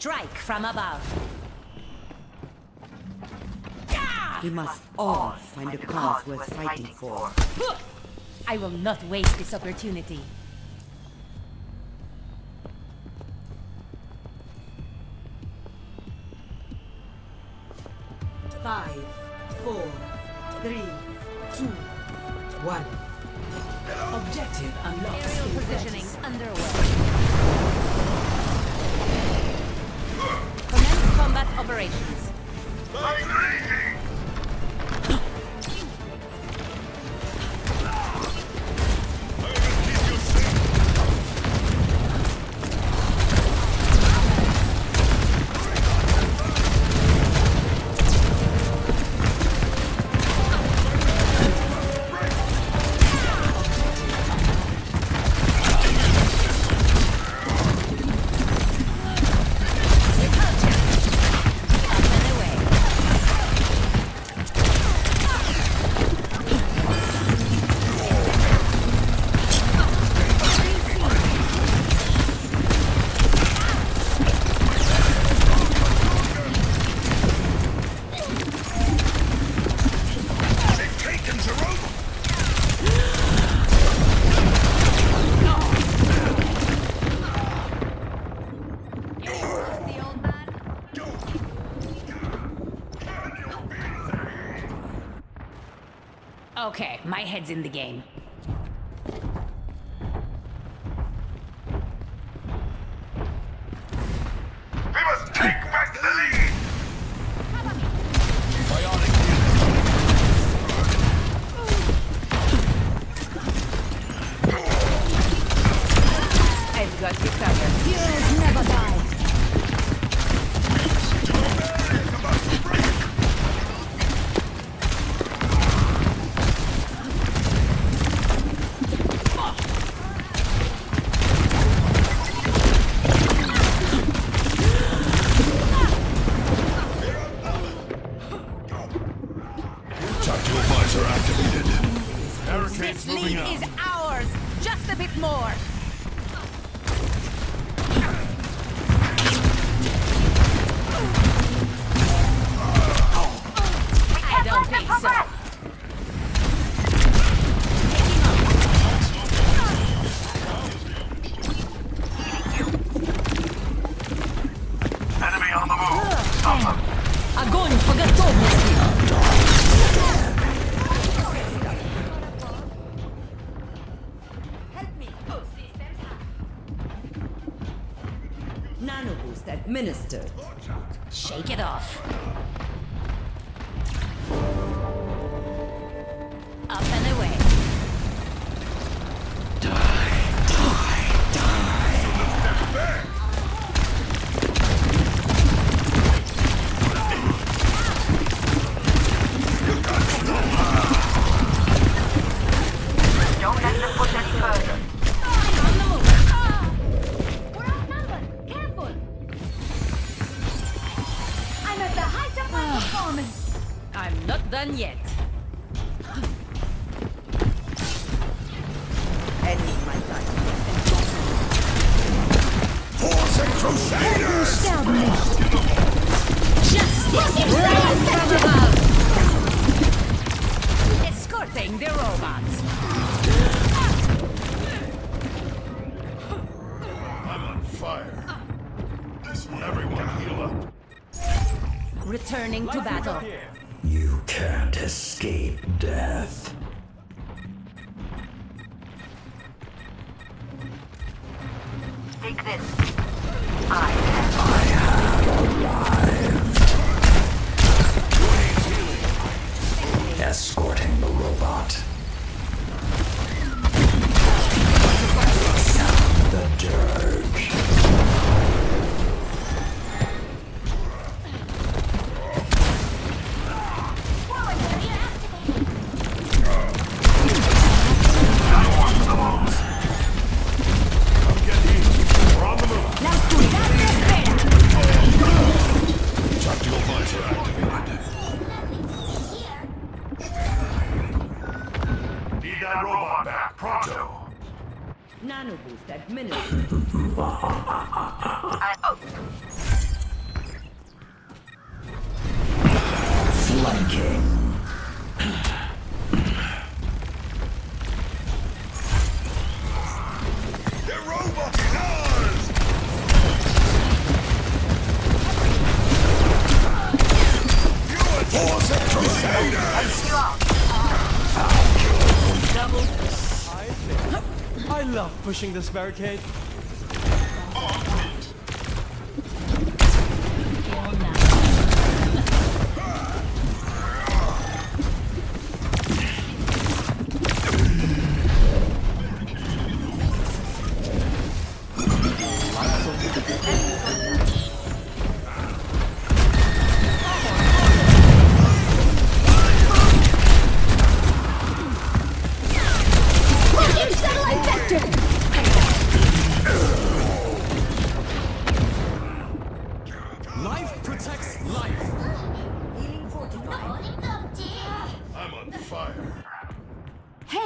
strike from above. We must all find a cause worth fighting for. I will not waste this opportunity. Five, four, three, two, one. Objective unlocked. Aerial positioning underway. Combat operations. Okay, my head's in the game. Administered. Shake it off. My sight. Force and Crusaders! Justice rain from above. Escorting the robots. I'm on fire. Everyone heal up. Returning to battle. You can't escape death. This. that robot back, pronto! Administered. I, oh. Flanking. the robot is! You are force of I love pushing this barricade.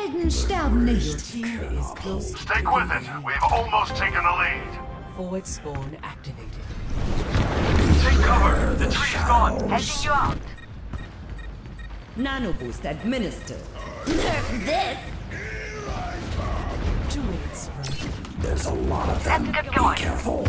Helden sterben nicht. team is close. Stick with it. We've almost taken the lead. Forward spawn activated. Take cover. The tree's gone. Heading you out. Nano boost administered. Nerf this! Two minutes There's a lot of Let's them. get Be careful.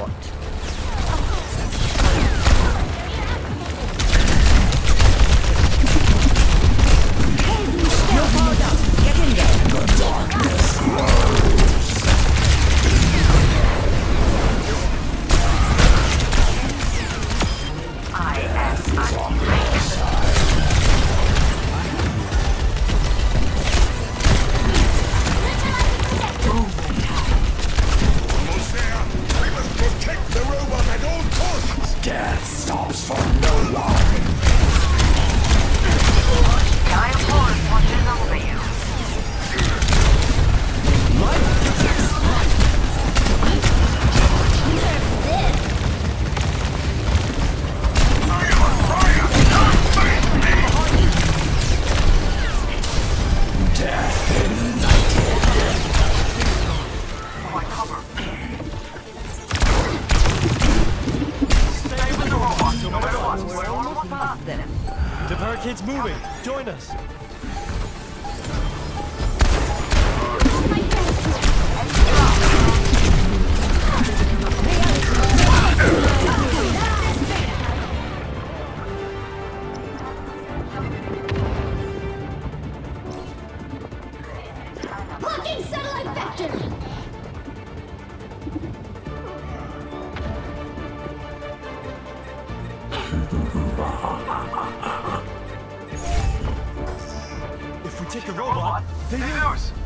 Escorting us. Fucking satellite vector! If take a robot, they They lose.